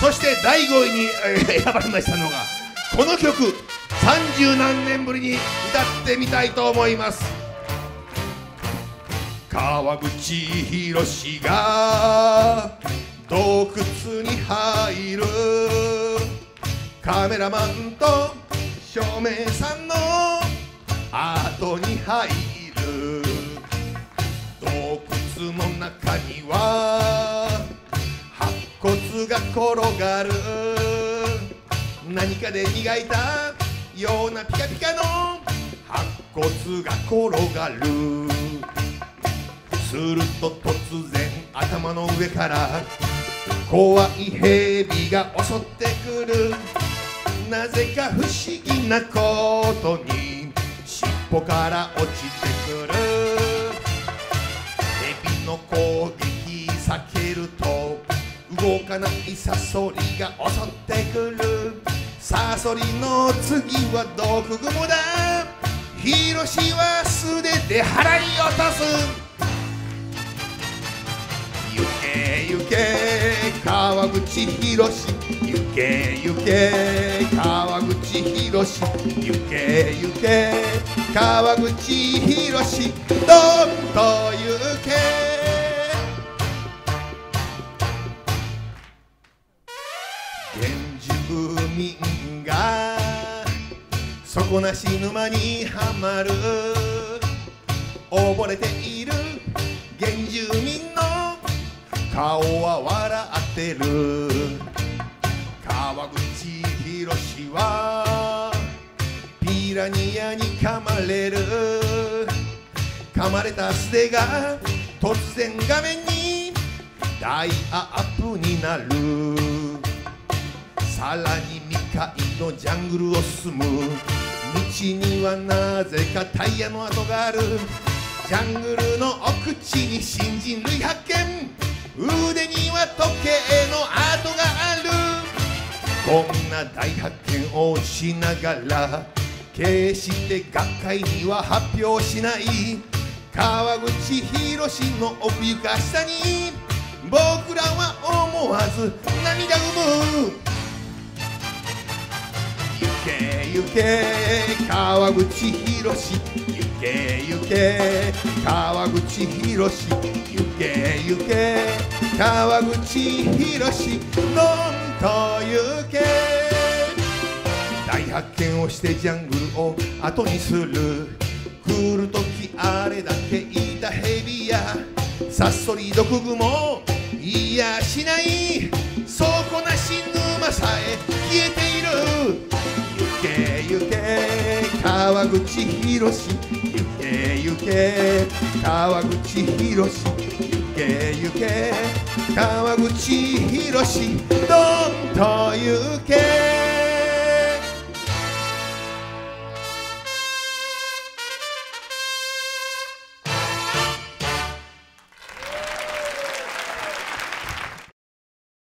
そして第5位に選ばれましたのがこの曲30何年ぶりに歌ってみたいと思います。川口博が洞窟に入る。カメラマンと照明さんの後に入る。洞窟の中には白骨が転がる。何かで磨いたようなピカピカの白骨が転がる。すると突然頭の上から怖い蛇が襲ってくる。なぜか不思議なことに尻尾から落ちてくる。蛇の攻撃避けると動かないサソリが襲ってくる。サソリの次は毒蜘蛛だ。ヒロシは素手で払い落とす。行け行け川口博行け行け川口博行け行け川口博どんと行け。原住民が底なし沼にはまる。溺れている原住民の顔は笑ってる。川口博はピラニアに噛まれる。噛まれた素手が突然画面に大アップになる。さらに未開のジャングルを進む。道にはなぜかタイヤの跡がある。ジャングルの奥地に新人類発見。腕には時計の跡がある。こんな大発見をしながら決して学会には発表しない。川口博の奥ゆかしさに僕らは思わず涙ぐむ。け行け川口博行け行け川口博行け行け。川口博どんと行け。大発見をしてジャングルを後にする。来るときあれだけい。たヘビやサソリ毒蜘蛛いやしない。底なし沼さえ消えて口博行け行け。川口博行け行け。川口博どんと行け。